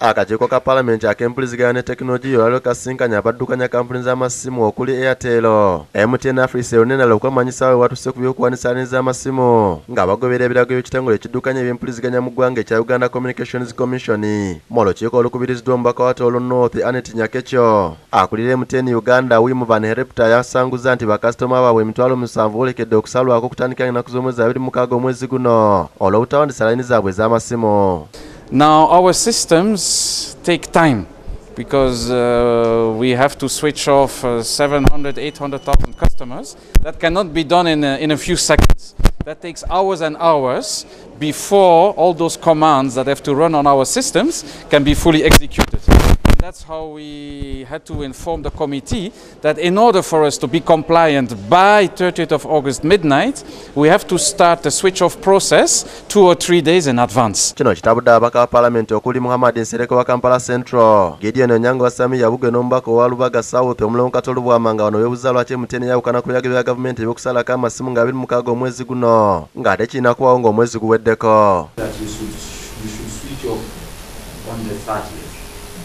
akakiiko ka palamenti ak'empuliziganya ne tekinologiya olwaliro kasinkanya abaddukanya kampuni z'amasimu okuli airtel. Mtn africell nenala okwemanyisa we watuse ku by'okuwanisaaniza amasimu nga bagobera ebiragiro by'ekitongole ekiddukanya ebyempuliziganya mu ggwanga ekya uganda communications commission. Mu lukiiko olukubiriziddwa omubaka wa tolo north anet nyakekyo akulira mtn uganda wim van herepta yasanguza nti bakasitoma baabwe emitwalo musanvu bolekedde okusalwako okutandikira ennaku z'omwezi abiri mukaaga omwezi guno. Olw'obutawandisa layini zaabwe ez'amasimu Now, our systems take time because uh, we have to switch off uh, 700, 800,000 customers. That cannot be done in a, in a few seconds. That takes hours and hours before all those commands that have to run on our systems can be fully executed. And that's how we had to inform the committee that in order for us to be compliant by 30th of August midnight, we have to start the switch off process two or three days in advance. kino kitabudde ababaka ba palamenti okuli muhammad nsereko wa kampala central gideon onyango wa sami yabugwe n'omubaka owa lubaga south omulamu katolo bwamanga wano weebuza lwaki mtn yawukana ku biragiro bya gavumenti ebyokusalako amasimu nga 26 omwezi guno ng'ate kirina kubawo ng'omwezi guweddeko that you should, you should switch off on the 30th.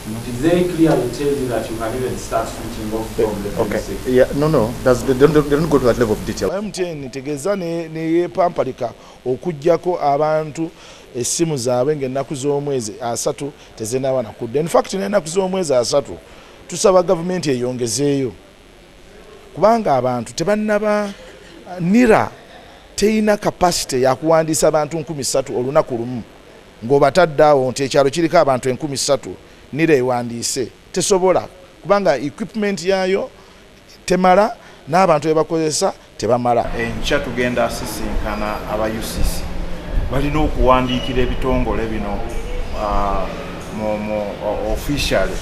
It is very clear to tell you that you can even start switching off from the 26th. Yeah, no, no, that's, they, don't, they don't go to that level of detail. mtn tegeeza ne- neyeepampalika okuggyako abantu essimu zaabwe ng'ennaku z'omwezi asatu tezinaba nakudda infact n'ennaku z'omwezi asatu tusaba gavumenti eyongezeeyo. Kubanga abantu tebannaba nira teyina kapasite yakuwandiisa abantu 13 olunaku lumu. Ng'obatadde awo nti ekyalo kiriko abantu 13 nira ewandiise tesobola kubanga equipment yaayo temala n'abantu bebakozesa tebamala. Enkya tugenda asisinkana aba ucc balina okuwandiikira ebitongole bino ah, mu mu o- officially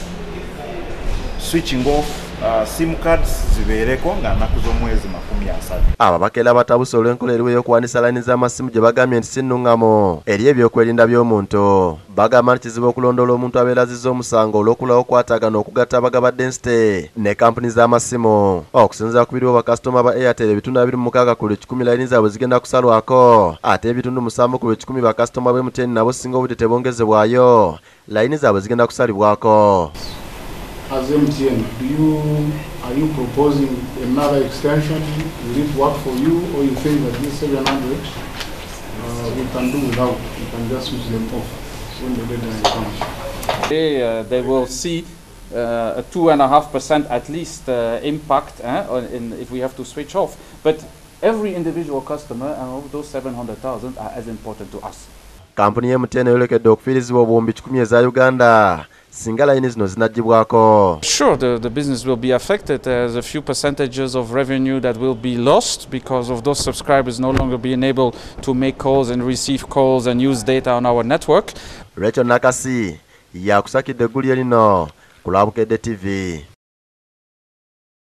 switching off ah, sim cards zibeereko nga nnaku z'omwezi makumi asatu. Ababaka era batabuse olw'enkola eriwo ey'okuwandiisa layini z'amasimu gye bagambye nti si nnuŋŋamo eri ebyokwerinda by'omuntu. Bagamba nti kizibu okulondoola omuntu abeera azizza omusango olw'okulawo okwatagana okugatta abagaba densite ne kampuni z'amasimu. Okusinziira ku biriwo bakasitoma ba airtel ebitundu abiri mu mukaaga ku lwe kikumi layini zaabwe zigenda kusalwako. Ate ebitundu musanvu ku lwe kikumi bakasitoma bwe mtn nabo singa obudde tebongezebwayo layini zaabwe zigenda kusalibwako As MTN, do you, are you proposing another extension? Will it work for you, or you think that this 700, uh, we can do without, we can just switch them off when the deadline comes? They, uh, they will see uh, a two and a half percent at least uh, impact eh, in, if we have to switch off. But every individual customer and all those 700,000 are as important to us. kampuni ya mtn yolekedde okufiirizibwa obuwumbi 1 eza uganda singa layini zino zinaggyibwako Sure, the, the business will be affected. There's a few percentages of revenue that will be lost because of those subscribers no longer being able to make calls and receive calls and use data on our network. rachel nakasi yakusakidde eggulye lino ku lwabukedde tv